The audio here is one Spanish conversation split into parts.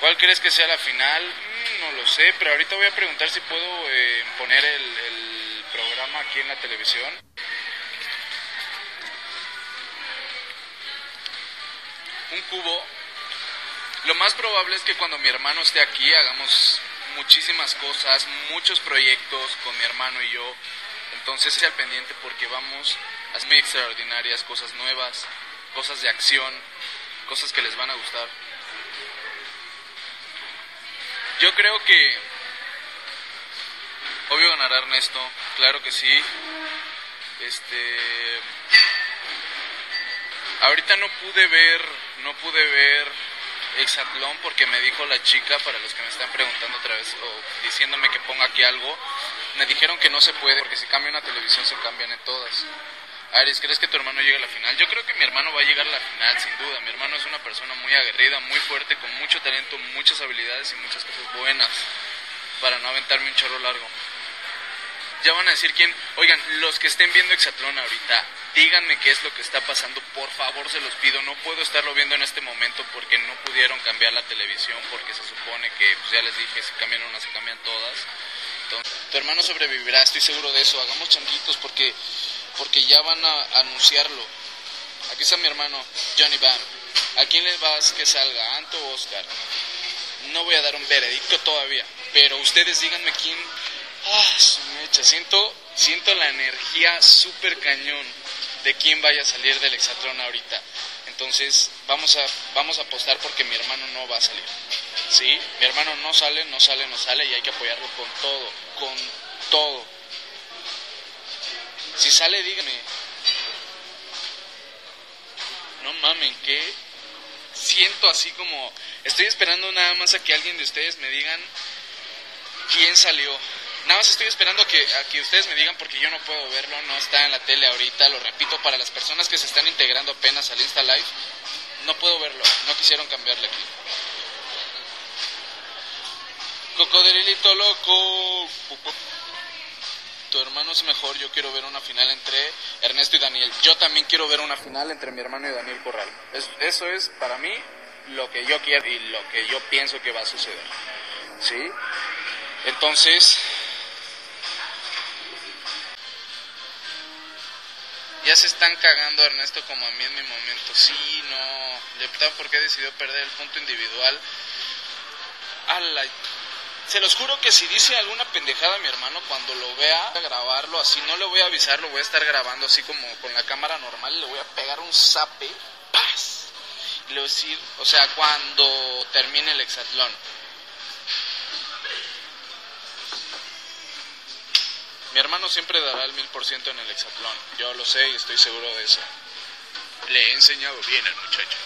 ¿Cuál crees que sea la final? Mm, no lo sé, pero ahorita voy a preguntar si puedo eh, poner el, programa aquí en la televisión. Un cubo. Lo más probable es que cuando mi hermano esté aquí hagamos muchísimas cosas, muchos proyectos con mi hermano y yo. Entonces, esté al pendiente porque vamos a hacer extraordinarias, cosas nuevas, cosas de acción, cosas que les van a gustar. Yo creo que obvio ganará Ernesto, claro que sí. Este ahorita no pude ver, no pude ver Exatlón porque me dijo la chica, para los que me están preguntando otra vez o diciéndome que ponga aquí algo, me dijeron que no se puede porque si cambia una televisión se cambian en todas. Aris, ¿crees que tu hermano llegue a la final? Yo creo que mi hermano va a llegar a la final, sin duda. Mi hermano es una persona muy aguerrida, muy fuerte, con mucho talento, muchas habilidades y muchas cosas buenas para no aventarme un chorro largo. Ya van a decir quién. Oigan, los que estén viendo Exatlón ahorita, díganme qué es lo que está pasando, por favor, se los pido. No puedo estarlo viendo en este momento porque no pudieron cambiar la televisión, porque se supone que, pues ya les dije, si cambian una, se cambian todas. Tu hermano sobrevivirá, estoy seguro de eso. Hagamos changuitos porque porque ya van a anunciarlo. Aquí está mi hermano, Johnny Bam. ¿A quién le vas que salga, Anto o Oscar? No voy a dar un veredicto todavía, pero ustedes díganme quién. Ah, su mecha. Siento, siento la energía súper cañón de quién vaya a salir del Exatlón ahorita. Entonces, vamos a, vamos a apostar porque mi hermano no va a salir. ¿Sí? Mi hermano no sale, no sale, no sale y hay que apoyarlo con todo, con todo. Si sale, díganme. No mamen, ¿qué? Siento así como... Estoy esperando nada más a que alguien de ustedes me digan quién salió. Nada más estoy esperando que, a que ustedes me digan porque yo no puedo verlo, no está en la tele ahorita, lo repito, para las personas que se están integrando apenas al Insta Live, no puedo verlo, no quisieron cambiarle aquí. Cocodrilito loco hermano es mejor, yo quiero ver una final entre Ernesto y Daniel. Yo también quiero ver una final entre mi hermano y Daniel Corral. eso es para mí lo que yo quiero y lo que yo pienso que va a suceder. ¿Sí? Entonces, ya se están cagando Ernesto como a mí en mi momento. Sí, no. Le por qué decidió perder el punto individual. A la se los juro que si dice alguna pendejada mi hermano, cuando lo vea grabarlo así, no le voy a avisar, lo voy a estar grabando así como con la cámara normal, le voy a pegar un zape, ¡paz! Y le voy a decir, o sea, cuando termine el hexatlón. Mi hermano siempre dará el mil por ciento en el hexatlón, yo lo sé y estoy seguro de eso. Le he enseñado bien al muchacho.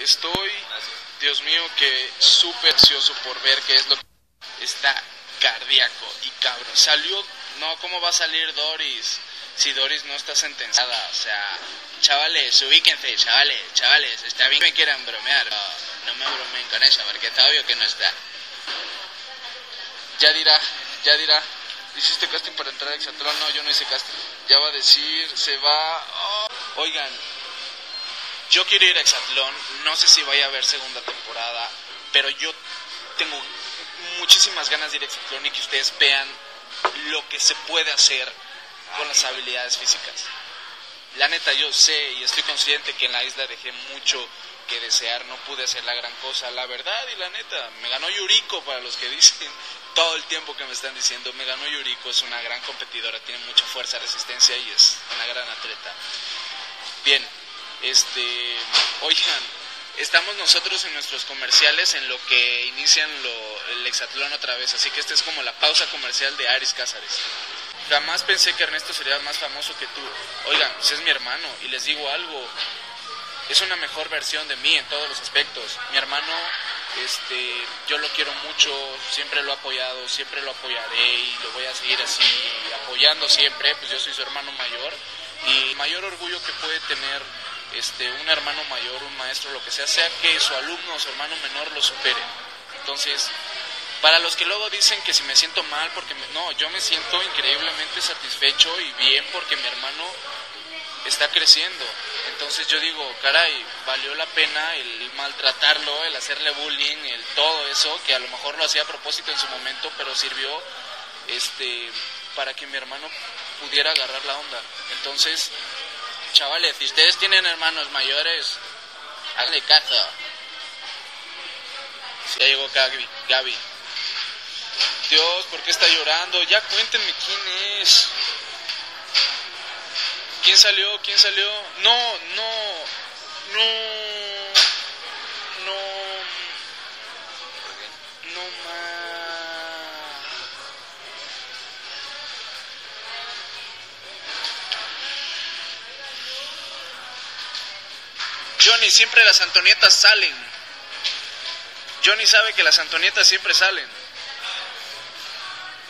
Estoy Dios mío, que súper ansioso por ver qué es lo que está cardíaco y cabrón. Salió, no, ¿cómo va a salir Doris? Si Doris no está sentenciada, o sea, chavales, ubíquense, chavales, chavales, está bien que me quieran bromear, no, me bromeen con eso, porque está obvio que no está. Ya dirá, ya dirá, ¿hiciste casting para entrar a Exatlón? No, yo no hice casting. Ya va a decir, se va... Oh. Oigan, yo quiero ir a Exatlón, no sé si vaya a haber segunda temporada, pero yo tengo muchísimas ganas de ir a Exatlón y que ustedes vean lo que se puede hacer con las habilidades físicas. La neta, yo sé y estoy consciente que en la isla dejé mucho que desear, no pude hacer la gran cosa, la verdad y la neta, me ganó Yuriko para los que dicen todo el tiempo que me están diciendo, me ganó Yuriko, es una gran competidora, tiene mucha fuerza, resistencia y es una gran atleta. Bien, este, oigan, estamos nosotros en nuestros comerciales en lo que inician lo, el hexatlón otra vez, así que esta es como la pausa comercial de Aris Cázares. Jamás pensé que Ernesto sería más famoso que tú. Oigan, pues es mi hermano y les digo algo, es una mejor versión de mí en todos los aspectos. Mi hermano, este, yo lo quiero mucho, siempre lo he apoyado, siempre lo apoyaré y lo voy a seguir así apoyando siempre, pues yo soy su hermano mayor y mayor orgullo que puede tener este, un hermano mayor, un maestro, lo que sea, sea que su alumno o su hermano menor lo supere. Entonces, para los que luego dicen que si me siento mal, porque no, yo me siento increíblemente satisfecho y bien porque mi hermano está creciendo. Entonces yo digo, caray, valió la pena el maltratarlo, el hacerle bullying, el todo eso, que a lo mejor lo hacía a propósito en su momento, pero sirvió este para que mi hermano pudiera agarrar la onda. Entonces, chavales, si ustedes tienen hermanos mayores, hazle caso. Ya llegó Gaby. Gaby. Dios, ¿por qué está llorando? Ya cuéntenme quién es. ¿Quién salió? ¿Quién salió? No, no, Johnny, siempre las Antonietas salen. Johnny sabe que las Antonietas siempre salen.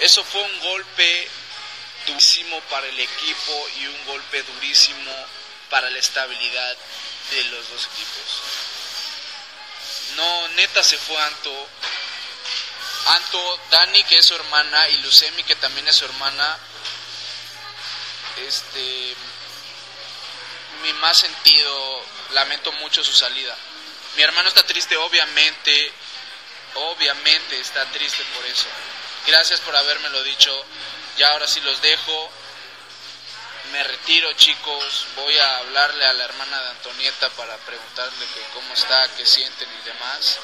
Eso fue un golpe durísimo para el equipo y un golpe durísimo para la estabilidad de los dos equipos. No, neta se fue Anto. Anto, Dani que es su hermana y Lucemi que también es su hermana. Este mi más sentido, lamento mucho su salida. Mi hermano está triste, obviamente, obviamente está triste por eso. Gracias por habérmelo dicho. Ya ahora sí los dejo. Me retiro, chicos. Voy a hablarle a la hermana de Antonieta para preguntarle que cómo está, qué sienten y demás.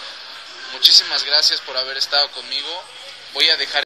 Muchísimas gracias por haber estado conmigo. Voy a dejar